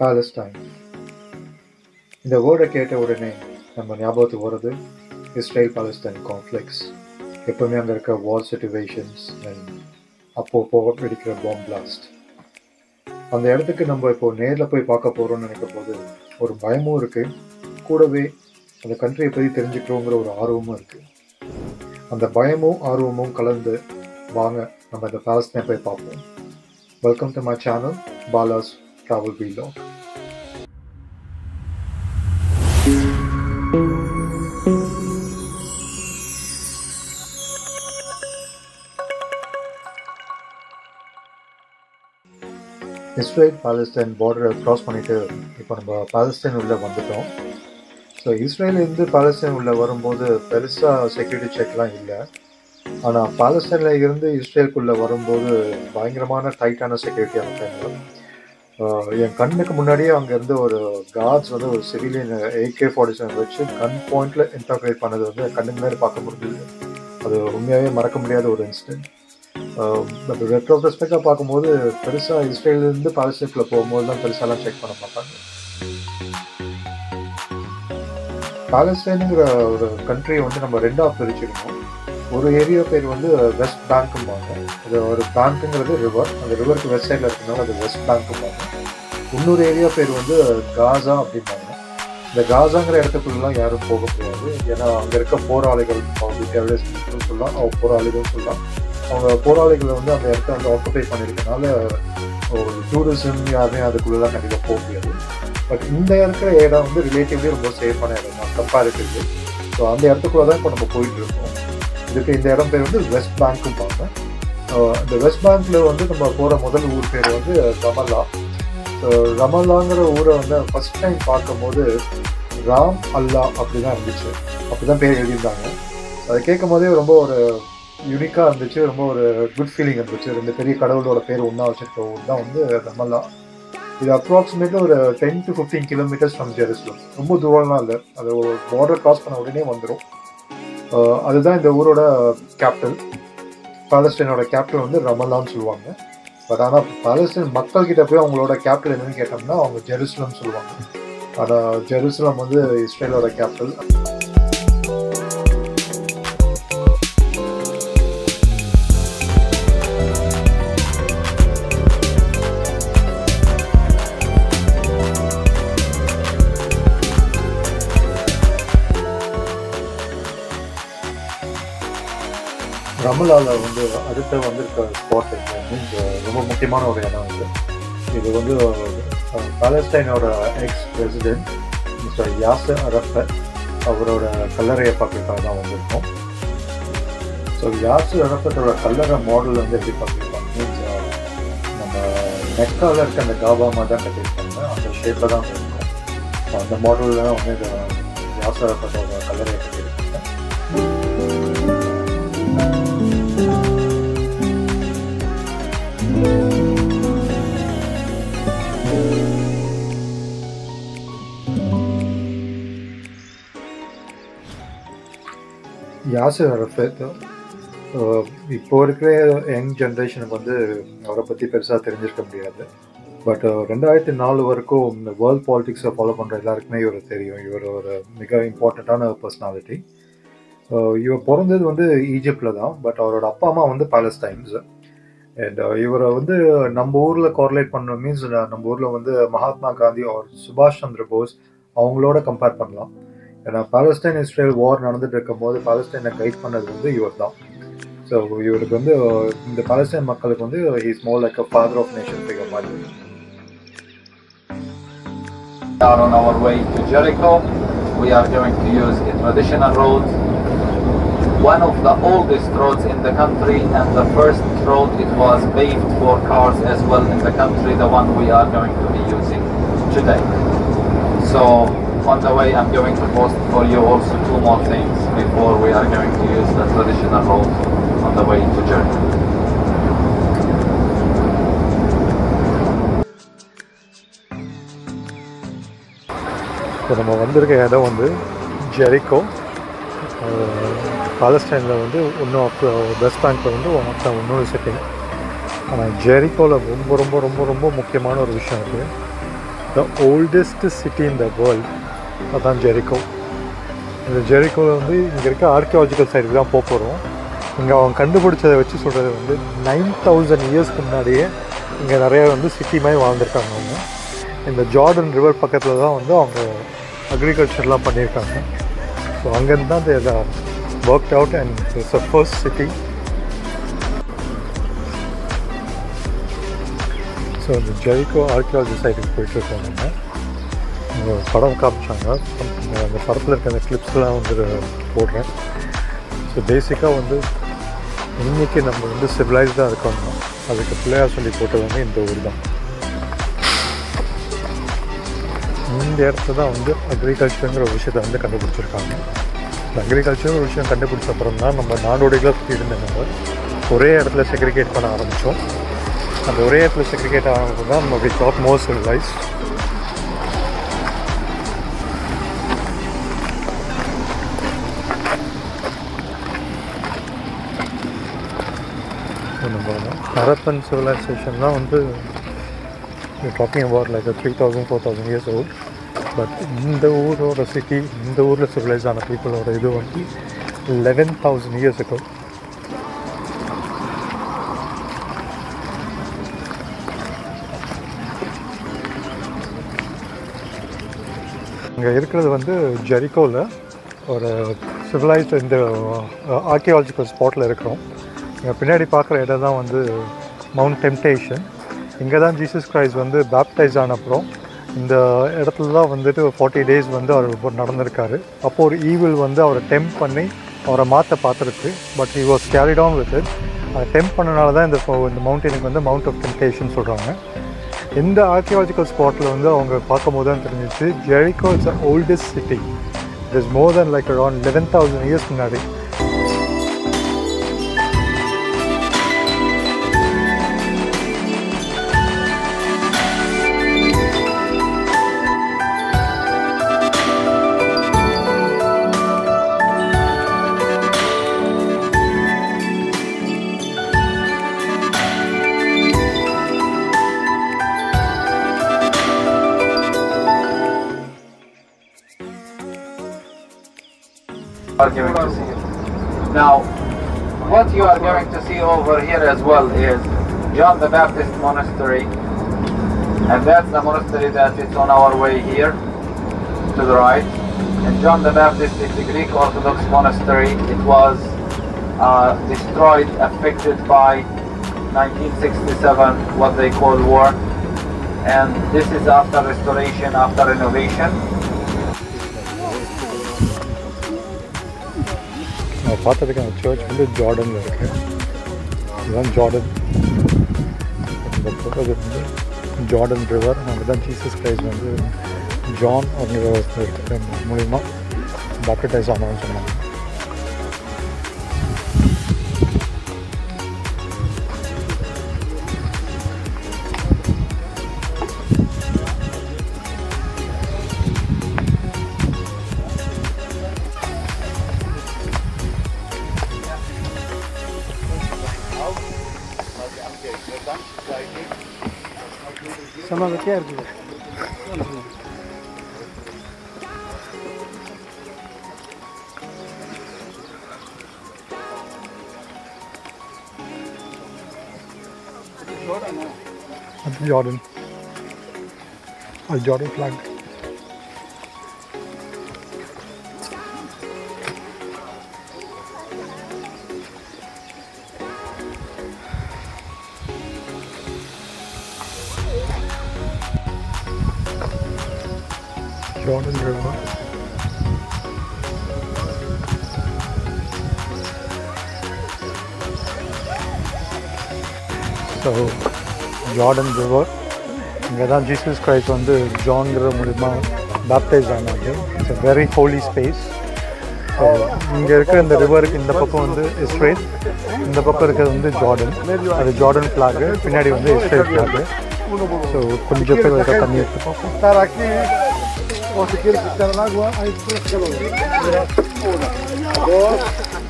Palestine இந்த வேர்டை கேட்ட உடனே நம்ம ஞாபகத்துக்கு வர்றது இஸ்ரேல் பாலஸ்டைன் கான்ஃப்ளிக்ஸ் எப்பவுமே அங்கே இருக்க வார் சுச்சுவேஷன்ஸ் அண்ட் அப்போப்போ வெடிக்கிற பாம் பிளாஸ்ட் அந்த இடத்துக்கு நம்ம இப்போ நேரில் போய் பார்க்க போகிறோம்னு நினைக்கும் போது ஒரு பயமும் இருக்குது கூடவே அந்த கண்ட்ரியை பற்றி தெரிஞ்சுக்கிறோங்கிற ஒரு ஆர்வமும் இருக்குது அந்த பயமும் ஆர்வமும் கலந்து வாங்க நம்ம இந்த பாலஸ்தீனை போய் பார்ப்போம். Welcome to my channel Bala's travel vlog Israel Palestine பார்டரை cross பண்ணிட்டு இப்போ நம்ம பாலஸ்டைன் உள்ள வந்துட்டோம். ஸோ இஸ்ரேலேருந்து பாலஸ்டைன் உள்ள வரும்போது பெருசாக செக்யூரிட்டி செக்லாம் இல்லை. ஆனால் பாலஸ்டைனில் இருந்து இஸ்ரேலுக்குள்ளே வரும்போது பயங்கரமான டைட்டான செக்யூரிட்டி இருக்கும் என் கண்ணுக்கு முன்னாடியே அங்கேருந்து ஒரு கார்ட்ஸ் வந்து ஒரு சிவிலியன் ஏகே ஃபார்ட்டி செவன் வச்சு கன் பாயிண்டில் இன்டர்கிரேட் பண்ணது வந்து கண்ணுக்கு முன்னாடி பார்க்க முடியுது அது உண்மையாகவே மறக்க முடியாத ஒரு இன்சிடென்ட் பட் ரெட்ரோ ரெஸ்பெக்டாக பார்க்கும்போது பெருசாக இஸ்ரேலேருந்து பாலஸ்டைனுக்குள்ளே போகும்போது தான் பெருசாலாம் செக் பண்ண மாட்டாங்க. பாலஸ்டைனுங்கிற ஒரு கண்ட்ரியை வந்து நம்ம ரெண்டாக பிரிச்சிருக்கோம். ஒரு ஏரியா பேர் வந்து வெஸ்ட் பேங்க்கும்பாங்க அது ஒரு பேங்க்குங்கிறது ரிவர் அந்த ரிவருக்கு வெஸ்ட் சைடில் இருக்கனால அது வெஸ்ட் பேங்க்கும்பாங்க இன்னொரு ஏரியா பேர் வந்து காசா அப்படிம்பாங்க. இந்த காசாங்கிற இடத்துக்குள்ளலாம் யாரும் போக முடியாது. ஏன்னா அங்கே இருக்க போராளிகள் அவங்க டெரரிஸ்ட் சொல்லலாம். அவங்க போராளிகள் சொல்லலாம். அவங்க போராளிகளை வந்து அந்த இடத்த வந்து ஆக்குபை பண்ணியிருக்கனால ஒரு டூரிசம் யாருமே அதுக்குள்ளெலாம் கண்டிப்பாக போக முடியாது. பட் இந்த இருக்கிற இடம் வந்து ரிலேட்டிவ்லி ரொம்ப சேஃபான இடம் தான். கம்பேரிட்டிவ்லி ஸோ அந்த இடத்துக்குள்ளே தான் இப்போ நம்ம போயிட்டு இருக்கோம். இதுக்கு இந்த இடம் பேர் வந்து வெஸ்ட் பேங்க்கும் பார்ப்பேன். இந்த வெஸ்ட் பேங்க்கில் வந்து நம்ம போகிற முதல் ஊர் பேர் வந்து ரமல்லா ஸோ ரமல்லாங்கிற ஊரை வந்து ஃபஸ்ட் டைம் பார்க்கும்போது ராம் அல்லா அப்படி தான் இருந்துச்சு. அப்படி தான் பேர் எழுதியிருந்தாங்க. அதை கேட்கும் போதே ரொம்ப ஒரு யூனிக்காக இருந்துச்சு ரொம்ப ஒரு குட் ஃபீலிங் இருந்துச்சு. ரெண்டு பெரிய கடவுளோட பேர் ஒன்றா வச்சுருக்க ஊர் தான் வந்து ரமல்லா இது அப்ராக்சிமேட்லி ஒரு ten to fifteen kilometres from Jerusalem ரொம்ப தூரம்லாம் இல்லை. அது ஒரு பார்டர் கிராஸ் பண்ண உடனே வந்துடும் அதுதான் இந்த ஊரோட கேபிட்டல் பாலஸ்டைனோட கேபிட்டல் வந்து ரமல்லான்னு சொல்லுவாங்க. பட் ஆனால் பாலஸ்டைன் மக்கள்கிட்ட போய் அவங்களோட கேபிட்டல் என்னன்னு கேட்டோம்னா அவங்க ஜெருசலம் சொல்லுவாங்க. ஆனால் ஜெருசலம் வந்து இஸ்ரேலோட கேபிட்டல் ரமலாவில் வந்து அடுத்த வந்திருக்க ஸ்பாட் மீன்ஸ் ரொம்ப முக்கியமான ஒரு இடம் இது. இது வந்து பாலஸ்டைனோட ex president mister Yasser Arafat அவரோட கல்லறையை பார்க்கறதுக்காக தான் வந்திருக்கோம். ஸோ யாசர் அரஃபத்தோட கல்லறை மாடல் வந்து எப்படி பார்த்துருப்பாங்க மீன்ஸ் நம்ம மெக்காவில் இருக்க அந்த காபா மாதிரி தான் கட்டியிருக்காங்க. அந்த ஷேப்பில் தான் இருக்கும் அந்த மாடலில் தான் வந்து யாசர் அரஃபத்தோட யாசர் அரஃபத் இப்போ இருக்கிற யங் ஜென்ரேஷனுக்கு வந்து அவரை பற்றி பெருசாக தெரிஞ்சிருக்க முடியாது. பட் ரெண்டாயிரத்தி நாலு வரைக்கும் இந்த வேர்ல்ட் பாலிடிக்ஸை ஃபாலோ பண்ணுற எல்லாருக்குமே இவர் தெரியும். இவர் ஒரு மிக இம்பார்ட்டண்ட்டான பர்சனாலிட்டி இவர் பிறந்தது வந்து ஈஜிப்டில் தான். பட் அவரோட அப்பா அம்மா வந்து பாலஸ்டைன்ஸ் அண்ட் இவரை வந்து நம்ம ஊரில் கோர்லேட் பண்ண மீன்ஸ் நம்ம ஊரில் வந்து மகாத்மா காந்தி அவர் சுபாஷ் சந்திர போஸ் அவங்களோட கம்பேர் பண்ணலாம். ஏன்னா பாலஸ்டைன் இஸ்ரேல் வார் நடந்துட்டு இருக்கும் போது பாலஸ்டைனை கைட் பண்ணது வந்து இவர் தான் ஸோ இவருக்கு வந்து இந்த பாலஸ்டைன் மக்களுக்கு வந்து is more like a father of nation figure மாதிரி are on our way to Jericho. We are going to use a traditional road, one of the oldest roads in the country, and the first road it was paved for cars as well in the country, the one we are going to be using today. So on the way I'm going to post for you also two more things before we are going to use the traditional road on the way to Germany. இப்போ நம்ம வந்திருக்க இடம் வந்து ஜெரிக்கோ பாலஸ்டைனில் வந்து இன்னும் of west பேங்க்கில் வந்து one of இன்னொரு செட்டிங் ஆனால் ஜெரிக்கோவில் ரொம்ப ரொம்ப ரொம்ப ரொம்ப முக்கியமான ஒரு விஷயம் இருக்குது the oldest city in the world அதுதான் ஜெரிகோ இந்த ஜெரிகோவில் வந்து இங்கே இருக்க ஆர்கியாலஜிக்கல் சைடுக்கு தான் போக போகிறோம் இங்கே அவங்க கண்டுபிடிச்சதை வச்சு சொல்கிறது வந்து நைன் தௌசண்ட் இயர்ஸ்க்கு முன்னாடியே இங்கே நிறைய வந்து சிட்டி மாதிரி வாழ்ந்துருக்காங்க அவங்க. இந்த ஜார்டன் ரிவர் பக்கத்தில் தான் வந்து அவங்க அக்ரிகல்ச்சர்லாம் பண்ணியிருக்காங்க. ஸோ அங்கேருந்து தான் there work out and it's a first city so இந்த ஜெரிகோ ஆர்கியாலஜி சைட்டுக்கு போயிட்டுருக்காங்க படம் காமிச்சாங்க. அந்த- படத்தில் இருக்க அந்த கிளிப்ஸ்லாம் வந்து போடுறேன். ஸோ பேசிக்காக வந்து இன்றைக்கி நம்ம வந்து சிவிலைஸ்டாக இருக்கணும் அதுக்கு பிள்ளையார் சொல்லி போட்டது வந்து இந்த ஊர் தான். இந்த இடத்துல தான் வந்து அக்ரிகல்ச்சருங்கிற ஒரு விஷயத்தை வந்து கண்டுபிடிச்சிருக்காங்க. இந்த அக்ரிகல்ச்சர் ஒரு விஷயம் கண்டுபிடிச்ச அப்புறம் தான் நம்ம நாடோடிகளாக சுற்றி இருந்தவங்க ஒரே இடத்துல செக்ரிகேட் பண்ண ஆரம்பித்தோம் அந்த ஒரே இடத்துல செக்ரிகேட் ஆனது தான் நம்ம வி காட் மோர் சிவிலைஸ் நம்ம ஹரப்பன் சிவிலைசேஷன் தான் வந்து talking about like three thousand four thousand years old but இந்த ஊரோட சிட்டி இந்த ஊரில் சிவிலைஸ் ஆன பீப்புளோட இது வந்து லெவன் தௌசண்ட் இயர்ஸ் இருக்கும் இங்கே இருக்கிறது வந்து ஜெரிகோவில் ஒரு சிவிலைஸ்டு இந்த uh, ஆர்கியாலஜிக்கல் ஸ்பாட்டில் இருக்கிறோம். இங்கே பின்னாடி பார்க்குற இடம் தான் வந்து மவுண்ட் டெம்டேஷன் இங்கே தான் ஜீசஸ் கிரைஸ்ட் வந்து பேப்டைஸ் ஆன அப்புறம் இந்த இடத்துல தான் வந்துட்டு ஃபார்ட்டி டேஸ் வந்து அவர் நடந்திருக்காரு. அப்போது ஒரு ஈவில் வந்து அவரை டெம்ப் பண்ணி அவரை மாற்ற பார்த்துருக்கு. But he was carried on with it அதை டெம்ப் பண்ணனால தான் இந்த ஃபோ- இந்த மவுண்டனுக்கு வந்து மவுண்ட் ஆஃப் டெம்டேஷன் சொல்கிறாங்க இந்த ஆர்கியாலஜிக்கல் ஸ்பாட்டில் வந்து அவங்க பார்க்கும்போது தான் தெரிஞ்சிச்சு Jericho it's oldest city it is more than like around eleven thousand years முன்னாடி. Are going to see. Now, what you are going to see over here as well is John the Baptist Monastery, and that's the monastery that is on our way here to the right. And John the Baptist is the Greek Orthodox monastery. It was uh, destroyed, affected by 1967, what they call war. And this is after restoration, after renovation. நான் பார்த்ததுக்கு அந்த search வந்து ஜார்டனில் இருக்கு இதுதான் Jordan இந்த போகிறது வந்து Jordan river அங்கே தான் ஜீசஸ் கிரைஸ்ட் வந்து ஜான் அப்படிங்கிற மூலிமா பேப்டடைஸ் ஆனான்னு சொன்னாங்க சமாகத்தியாக இருக்குது அது ஜார்டன் அது Jordan Jordan River. So Jordan river இங்கே தான் ஜீசஸ் கிரைஸ்ட் வந்து ஜான்கிற மூலிமா பேப்டைஸ் ஆனாங்க it's a very holy space so இங்கே இருக்கிற இந்த ரிவருக்கு இந்த பக்கம் வந்து இஸ்ரேல் இந்த பக்கம் இருக்கிறது வந்து ஜார்டன் அது ஜார்டன் ஃப்ளாகு பின்னாடி வந்து இஸ்ரேல் ஃப்ளாகு ஸோ கொஞ்சம் பேர் இருக்க தண்ணி எடுத்து பார்ப்போம். Estar aqui, ou se quer estar na água, aí três quilômetros. Uma, dois,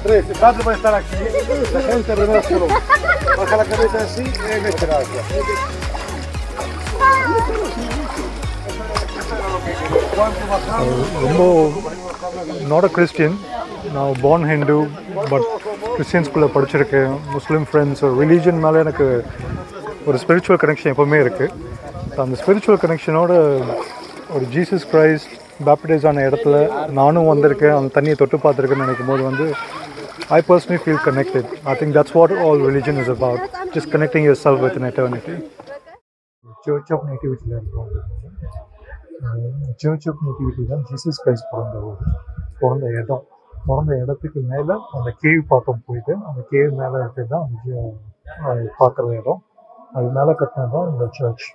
três. Quatro vai estar aqui, la gente primero quilômetro. Baja la cabeza así y mete la agua. ரொம்ப not a Christian நான் born Hindu but Christian ஸ்கூலில் படிச்சிருக்கேன் முஸ்லீம் friends religion மேலே எனக்கு ஒரு spiritual connection எப்போவுமே இருக்குது அந்த ஸ்பிரிச்சுவல் கனெக்ஷனோட ஒரு ஜீசஸ் கிரைஸ்ட் பேப்டைஸ் ஆன இடத்துல நானும் வந்திருக்கேன் அந்த தண்ணியை தொட்டு பார்த்துருக்கேன்னு நினைக்கும் போது வந்து I personally feel connected I think that's what all religion is about just connecting yourself self with eternity church of நேட்டிவிட்டியில் இருக்கோம். சர்ச் ஆஃப் நேட்டிவிட்டி தான் ஜீசஸ் கிரைஸ்ட் பிறந்த ஊர் பிறந்த இடம். பிறந்த இடத்துக்கு மேலே அந்த கேவ் பார்த்தோம் போயிட்டு அந்த கேவ் மேலே இருக்கிறது தான் பார்க்குற இடம். அது மேலே கட்டினது தான் இந்த சர்ச்